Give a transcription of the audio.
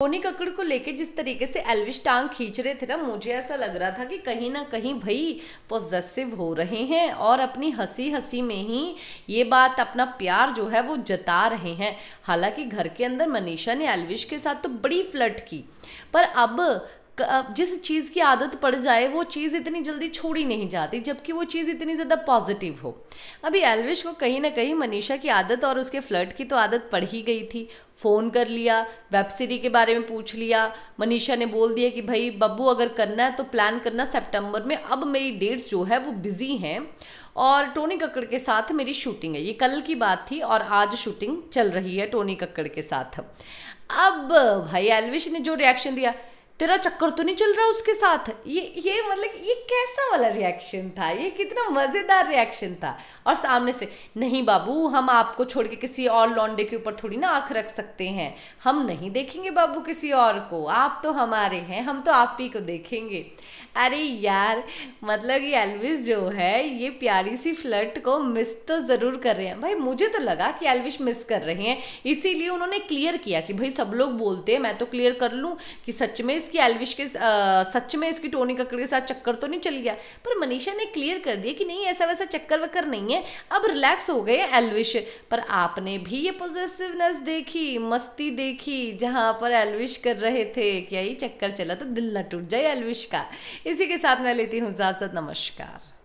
Tony Kakkar को लेके जिस तरीके से एलविश टांग खींच रहे थे ना, मुझे ऐसा लग रहा था कि कहीं ना कहीं भाई पोजेसिव हो रहे हैं और अपनी हँसी हँसी में ही ये बात अपना प्यार जो है वो जता रहे हैं। हालाँकि घर के अंदर मनीषा ने एलविश के साथ तो बड़ी फ्लर्ट की, पर अब जिस चीज़ की आदत पड़ जाए, वो चीज़ इतनी जल्दी छोड़ी नहीं जाती, जबकि वो चीज़ इतनी ज़्यादा पॉजिटिव हो। अभी एलविश को कहीं ना कहीं मनीषा की आदत और उसके फ्लर्ट की तो आदत पड़ ही गई थी। फ़ोन कर लिया वेब सीरीज़ के बारे में पूछ लिया, मनीषा ने बोल दिया कि, भाई, बब्बू अगर करना है तो प्लान करना सेप्टेम्बर में, अब मेरी डेट्स जो है वो बिज़ी हैं और टोनी कक्कड़ के साथ मेरी शूटिंग है। ये कल की बात थी और आज शूटिंग चल रही है टोनी कक्कड़ के साथ। अब भाई एलविश ने जो रिएक्शन दिया तेरा चक्कर तो नहीं चल रहा उसके साथ? ये ये मतलब ये कैसा वाला रिएक्शन था? ये कितना मज़ेदार रिएक्शन था। और सामने से, नहीं बाबू, हम आपको छोड़ के किसी और लौंडे के ऊपर थोड़ी ना आँख रख सकते हैं। हम नहीं देखेंगे बाबू किसी और को। आप तो हमारे हैं, हम तो आप ही को देखेंगे। अरे यार मतलब ये एलविश जो है, ये प्यारी सी फ्लर्ट को मिस तो ज़रूर कर रहे हैं। भाई, मुझे तो लगा कि एलविश मिस कर रहे हैं। इसीलिए उन्होंने क्लियर किया कि भाई, सब लोग बोलते हैं, मैं तो क्लियर कर लूँ कि सच में इसकी एलविश के सच में इसकी टोनी कक्कड़ के साथ चक्कर तो नहीं चल गया? पर मनीषा ने क्लियर कर दिया कि नहीं, ऐसा वैसा चक्कर वक्कर नहीं है। अब रिलैक्स हो गए एलविश। पर आपने भी ये पॉजिटिवनेस देखी, मस्ती देखी, जहाँ पर एलविश कर रहे थे क्या ये चक्कर चला तो दिल न टूट जाए एलविश का। इसी के साथ मैं लेती हूँ इजाज़त, नमस्कार।